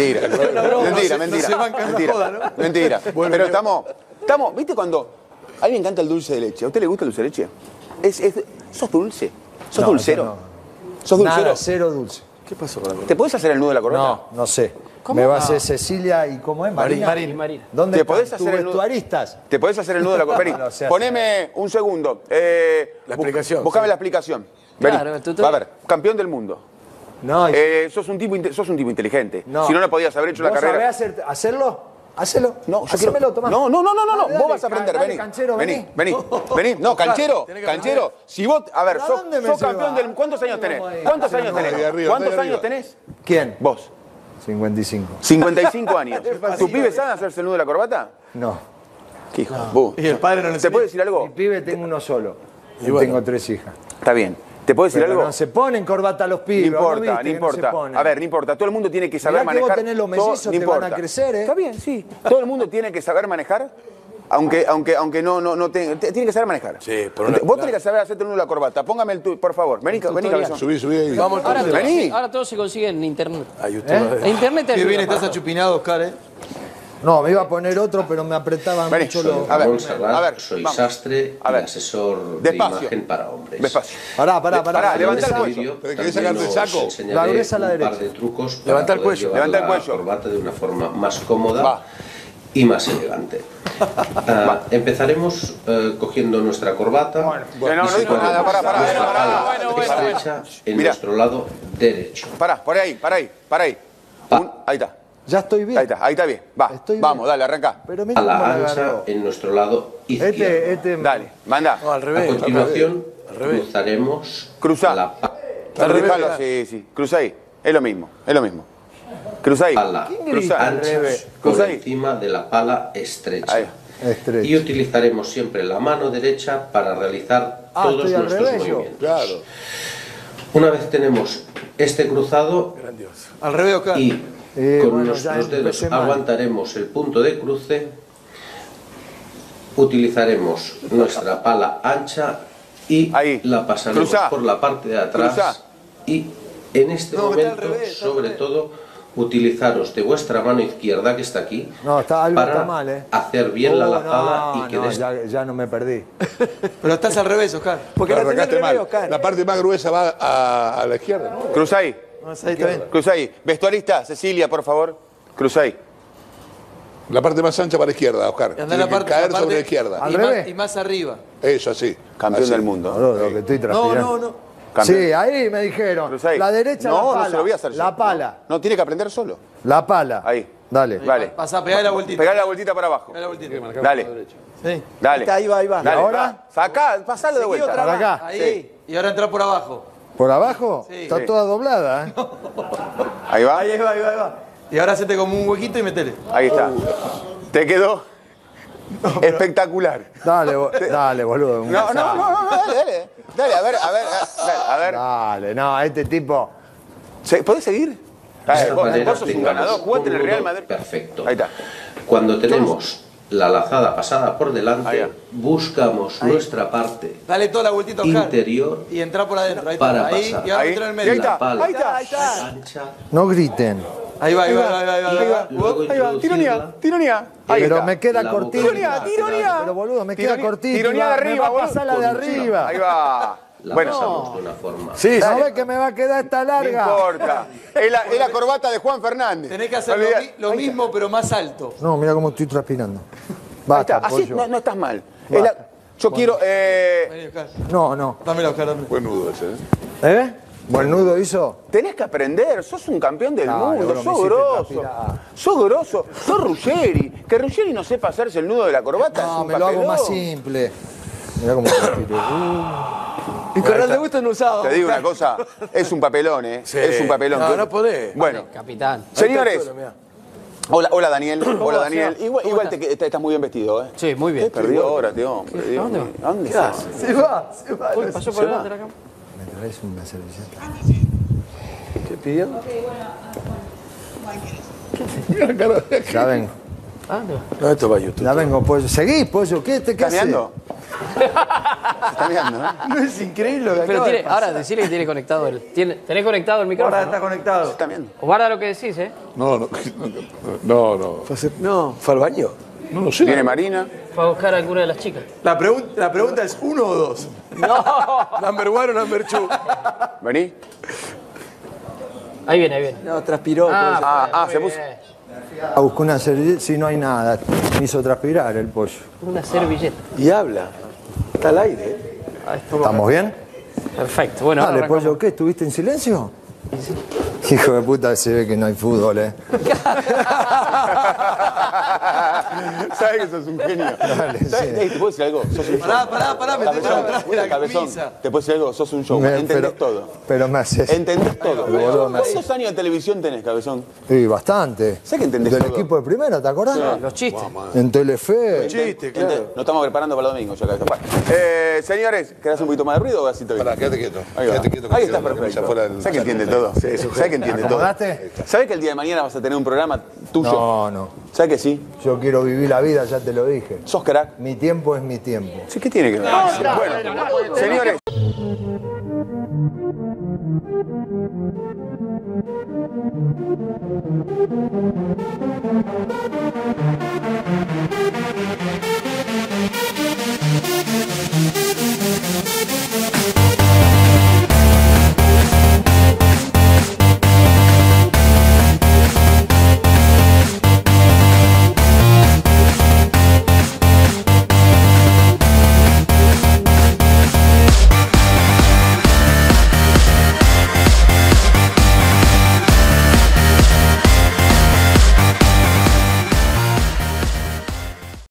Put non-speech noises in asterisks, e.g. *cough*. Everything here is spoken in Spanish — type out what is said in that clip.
Mentira, mentira, No mentira. no mentira, joda, ¿no? mentira. *laughs* Bueno, Pero estamos, estamos, ¿viste cuando a mí me encanta el dulce de leche? ¿A usted le gusta el dulce de leche? Es, es- ¿Sos dulce? ¿Sos No, dulcero? eso ¿Sos dulcero? Nada, cero dulce. ¿Qué pasó con la ¿Te podés hacer el nudo de la corbata? No, no sé. Me va a hacer Cecilia y ¿cómo es? Marín, Marina. Marín. ¿Dónde ¿Te podés hacer el nudo? vestuaristas? ¿Te podés hacer el nudo de la *laughs* corbata? No, poneme un segundo. Eh, La explicación, Buscame sí. la explicación. Vení. Claro, el tutorial. A ver, campeón del mundo. No, Eh, sos, un tipo, sos un tipo inteligente. No. Si no, no podías haber hecho la ¿Vos carrera. sabés hacer- hacerlo? ¿Hacelo? No, yo quiero-. No, no, no, no, no, no. Dale, Vos vas a aprender, dale, vení. canchero, vení, vení. vení, *laughs* vení. No, canchero, canchero. Si vos, a ver, ¿A sos, campeón del. ¿Cuántos años tenés? ¿Cuántos años no, tenés? ¿Cuántos años tenés? ¿Quién? Vos. 55. 55 *laughs* años. ¿Tu pibe sabe hacerse el nudo de la corbata? No. ¿Qué hijo? pu- Y el padre no le ¿Te puedo decir algo? Mi pibe tengo uno solo. Y Yo bueno. Tengo tres hijas. Está bien. ¿Te puedo decir Pero algo? no se ponen corbata los No pibes. importa, viste no se importa. ponen? a ver, no importa. Todo el mundo tiene que saber Mirá que vos manejar. tenés los todo- mellizos, no te van a importa. crecer, ¿eh? Está bien, sí. Todo el mundo tiene que saber manejar, aunque, aunque, aunque no, no, no te- te- tiene que saber manejar. Sí, por una- Vos tenés que saber hacerte de la corbata. Póngame el tu, por favor. Vení, vení, cabezón. Subí, subí ahí. Vamos Ahora, todo, Vení. ahora todo se consigue en internet. A YouTube. En internet te Qué bien estás achupinado, Oscar, ¿eh? No, me iba a poner otro, pero me apretaban Vení. mucho los... A ver, a ver, soy vamos. sastre A y asesor de imagen para hombres. Despacio. Pará, pará, pará. Pará, levanta el cuello. vídeo ¿Pero querés sacarte el saco? La gruesa a la un derecha. par de trucos para Levanta el cuello, llevar levanta el la cuello. corbata de una forma más cómoda Va. y más elegante. Ah, empezaremos eh, cogiendo nuestra corbata Bueno, y no, no dijo situando nada, bueno, bueno, estrecha en Mira. nuestro lado derecho. Pará, por ahí, para ahí, para ahí. Pa. Un- ahí está. Ya estoy bien. Ahí está, ahí está bien. Va, Estoy bien. vamos, dale, arranca. Pero mira A la la ancha en nuestro lado izquierdo. Este, este... Dale, manda. No, al A continuación Al revés. cruzaremos Cruzá. la Al revés, claro. sí, sí. Cruza ahí. Es lo mismo, es lo mismo. Cruza ahí. pala Cruza. ancha por Cruza ahí. encima de la pala estrecha. Ahí. Estrecho. Y utilizaremos siempre la mano derecha para realizar Ah, todos nuestros revés yo. movimientos. Claro. Una vez tenemos este cruzado Grandioso. Al revés, Oscar. y Eh, con bueno, ya dedos aguantaremos el punto de cruce, utilizaremos nuestra pala ancha y Ahí. la pasaremos Cruza. por la parte de atrás Cruza. y en este No, momento, revés, sobre todo, utilizaros de vuestra mano izquierda que está aquí No, está, algo para está mal, ¿eh? hacer bien la Oh, lazada no, y que no, des- ya, ya no me perdí. *laughs* Pero estás al revés, Oscar. Porque la tenés Arrancaste al revés, mal. Oscar. La parte más gruesa va a, a la izquierda, ¿no? Cruza ahí. No, ahí está bien. Cruza ahí. Vestuarista, Cecilia, por favor. Cruza ahí. La parte más ancha para la izquierda, Oscar. Y andá Tiene la parte, caer la parte- sobre la izquierda. Al y, más, revés. y más arriba. Eso, así. Campeón Así. del mundo. No, lo que estoy No, transpirando. no, no. Campeón. Sí, ahí me dijeron. Cruza ahí. La derecha, no, la pala. No, se lo voy a hacer yo. La pala. No, no, tiene que aprender solo. La pala. Ahí. Dale. Vale. Pasá, pegá la vueltita. Pegale la vueltita para abajo. Pegá la vueltita. Dale, Sí. dale. Ahí va, ahí va. Dale, ¿Y ahora? va. Sacá, pasalo de vuelta. Para acá. Ahí. Y ahora entra por abajo. ¿Por abajo? Sí. Está Sí. toda doblada, ¿eh? *laughs* Ahí va. Ahí va, ahí va, ahí va. Y ahora hacete como un huequito y metele. Ahí está. Te quedó espectacular. Dale, bo- dale, boludo. No, no, no, no, dale, dale. Dale, a ver, a ver, a ver. Dale, no, este tipo. Se- ¿Podés seguir? Ver, esta vos, vos sos un ganador, jugaste en el Real Madrid. Perfecto. Ahí está. Cuando tenemos la lazada pasada por Ahí delante, buscamos nuestra parte Dale toda la vueltita, Oscar. interior Y entra por adentro. Ahí Para está. Ahí. pasar. Y ahora Ahí. entra en el Y ahí medio. está. la pala Ahí está. ancha No griten. Ahí va, ahí va, ahí va, ahí va, ahí va. y luego Ahí va, tironía, tironía. Ahí Pero está. me queda cortito. Tironía, tironía. Pero boludo, me queda cortito. Tironía de arriba, me va a boludo. pasar la de arriba. Ahí va. La Bueno, pasamos de una forma. Sí. ¿Sabes que me va a quedar esta no larga? importa. Es la, es la corbata de Juan Fernández. Tenés que hacer lo, mismo, pero más alto. No, mira cómo estoy transpirando. Ahí Basta, está. Así no, no estás mal. Es la- yo quiero. Eh. No, no. Dámela, Oscar, dame. Buen nudo ese, ¿eh? ¿Eh? Buen nudo hizo. tenés que aprender. Sos un campeón del Claro, mundo. bro, Sos grosso. Sos grosso. Sos Ruggeri. Que Ruggeri no sepa hacerse el nudo de la corbata. es No, un me lo hago más simple. Mira cómo transpiré. Y con el de gusto no usado. Te digo una cosa, *laughs* es un papelón, ¿eh? Sí. Es un papelón. No, no podés. Bueno, Capitán. señores. Hola, hola Daniel. Hola Daniel. Igual, ¿Cómo igual estás? te, te- estás muy bien vestido, ¿eh? Sí, muy bien. Perdió horas, tío, hombre. Dios dónde mío. va? ¿A dónde ¿Qué se va? Se va, se va. Uy, pasó por delante de la cama. ¿Me traes una servilleta? ¿Qué pidió? *laughs* Ya vengo. Ah. No, esto va a YouTube. Ya vengo, pollo. Seguí, pollo. ¿Qué te qué haces? ¿Caminando? *laughs* Se está mirando, ¿no? No es increíble lo que Pero acaba de tiene, pasar. ahora decirle que tiene conectado el. Tiene, ¿Tenés conectado el micrófono? Ahora está conectado. Se está viendo. O guarda lo que decís, ¿eh? No, no, *laughs* no, no. Fue No, fue al baño. No lo sé. Viene Marina. Fue a buscar a alguna de las chicas. La, pregun- la pregunta es uno o dos. No. *laughs* Number one o number two. Vení. Ahí viene, ahí viene. No, transpiró. Ah, Ah, ah, se puso. bien. Ah, buscó una servilleta, si no hay nada. Me hizo transpirar el pollo. Una servilleta. Y habla. Está al aire. está. ¿Estamos bien? Perfecto. Bueno, Dale, pollo, ¿qué? ¿Estuviste en silencio? Hijo de puta, se ve que no hay fútbol, ¿eh? *laughs* ¿Sabes que sos un genio? *laughs* ¿Sabes? sí. Ey, ¿Te puedo decir algo? Sos un show. Pará, pará, pará, me tenés Cabezón, atrás de la cabezón, camisa. te puedo decir algo, sos un show. Me- Entendés pero, todo. Pero me haces. Entendés todo. Pero, boludo, me haces- ¿Cuántos años de televisión tenés, cabezón? Sí, bastante. ¿Sabes que entendés Del todo? equipo de primera, ¿te acordás? Los chistes. En Telefe. Chiste, Ente- Nos estamos preparando para el domingo, ya cabezón. Bueno, eh, señores, ¿querés un poquito más de ruido o así te Pará, quédate quieto. Ahí va. Quédate quieto. que Ahí está perfecto. zafó la- ¿Sabes que entiende todo? ¿Sabes que entiende todo? ¿Acomodaste? ¿Sabes que el día de mañana vas a tener un programa tuyo? No, no. ¿Sabes que sí? Yo quiero vivir la vida, ya te lo dije. ¿Sos crack? Mi tiempo es mi tiempo. Sí, ¿qué tiene que ver? Bueno, señores.